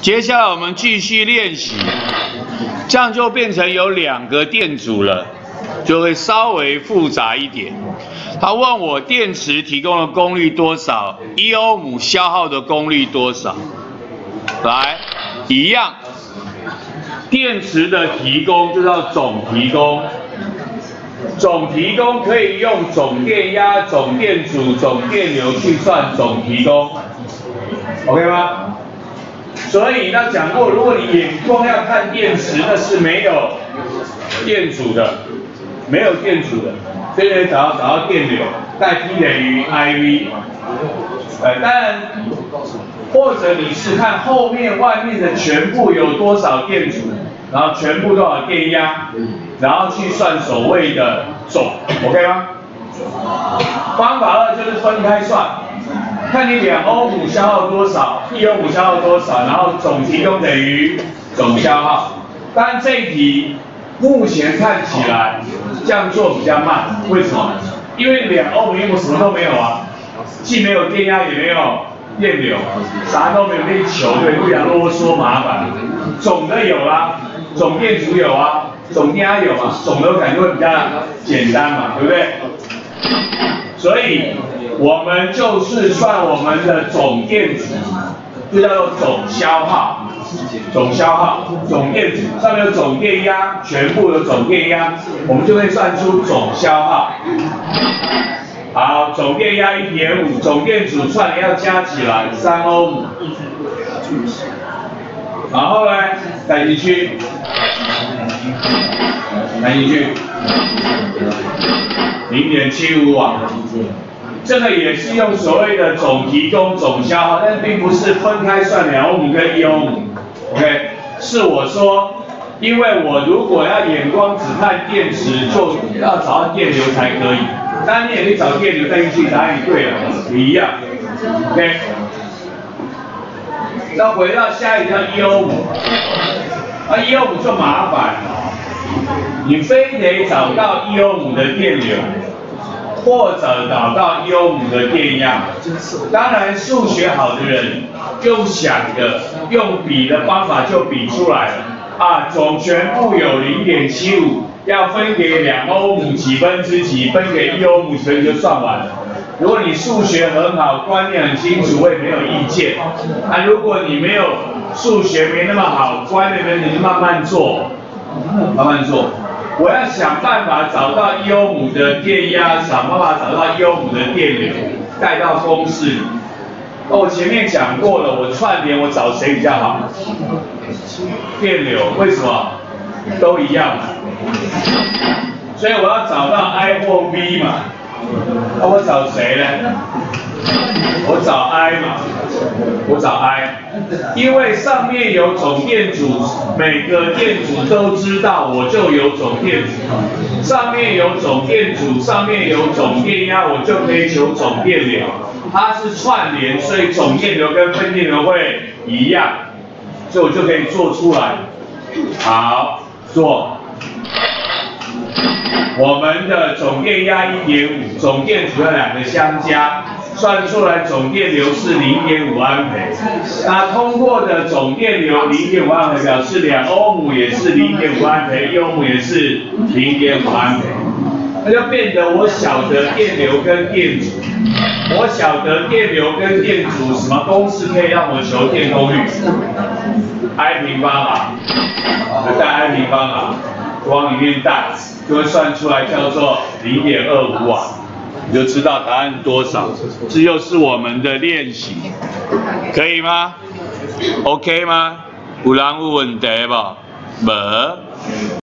接下来我们继续练习，这样就变成有两个电阻了，就会稍微复杂一点。他问我电池提供的功率多少，一欧姆消耗的功率多少？来，一样，电池的提供就叫总提供，总提供可以用总电压、总电阻、总电流去算总提供，OK 吗？所以那讲过，如果你眼光要看电池，那是没有电阻的，没有电阻的，所以你找到找到电流，代 T 等于 IV，呃，当然，或者你是看后面外面的全部有多少电阻，然后全部多少电压，然后去算所谓的总，OK 吗？方法二就是分开算。看你两欧姆消耗多少，一欧姆消耗多少，然后总提供等于总消耗。当然这一题目前看起来这样做比较慢，为什么？因为两欧姆因为我什么都没有啊，既没有电压也没有电流，啥都没有，那球对不想啰嗦麻烦。总的有啊，总电阻有啊，总电压有啊，总的感觉会比较简单嘛，对不对？所以。我们就是算我们的总电阻，就叫做总消耗，总消耗，总电阻上面有总电压，全部的总电压，我们就会算出总消耗。好，总电压一点五，总电阻算要加起来三欧姆，然后呢，带进去，带进去，零点七五瓦。这个也是用所谓的总提供总消耗，但并不是分开算两欧姆跟一欧姆，OK？是我说，因为我如果要眼光只看电池，就要找到电流才可以。当然你也可以找电流带进去，答案对了，一样，OK？那回到下一条一欧姆，那一欧姆就麻烦了，你非得找到一欧姆的电流。或者找到一欧姆的电压，当然数学好的人用想的，用比的方法就比出来了啊，总全部有零点七五，要分给两欧姆几分之几，分给一欧姆几分就算完了。如果你数学很好，观念很清楚，我也没有意见。啊，如果你没有数学没那么好，观念呢，你就慢慢做，慢慢做。我要想办法找到一欧姆的电压，想办法找到一欧姆的电流，带到公式里。我前面讲过了，我串联我找谁比较好？电流，为什么？都一样。所以我要找到 I 或 V 嘛。那我找谁呢？我找 I 嘛，我找 I，因为上面有总电阻，每个电阻都知道，我就有总电阻。上面有总电阻，上面有总电压，我就可以求总电流。它是串联，所以总电流跟分电流会一样，所以我就可以做出来。好，做。我们的总电压一点五，总电阻要两个相加。算出来总电流是零点五安培，那通过的总电流零点五安培，表示两欧姆也是零点五安培，一欧姆也是零点五安培，那就变得我晓得电流跟电阻，我晓得电流跟电阻什么公式可以让我求电功率，I 平方啊，带 I 平方啊，往里面带，就会算出来叫做零点二五瓦。你就知道答案多少，这又是我们的练习，可以吗？OK 吗？有人有问题不？没。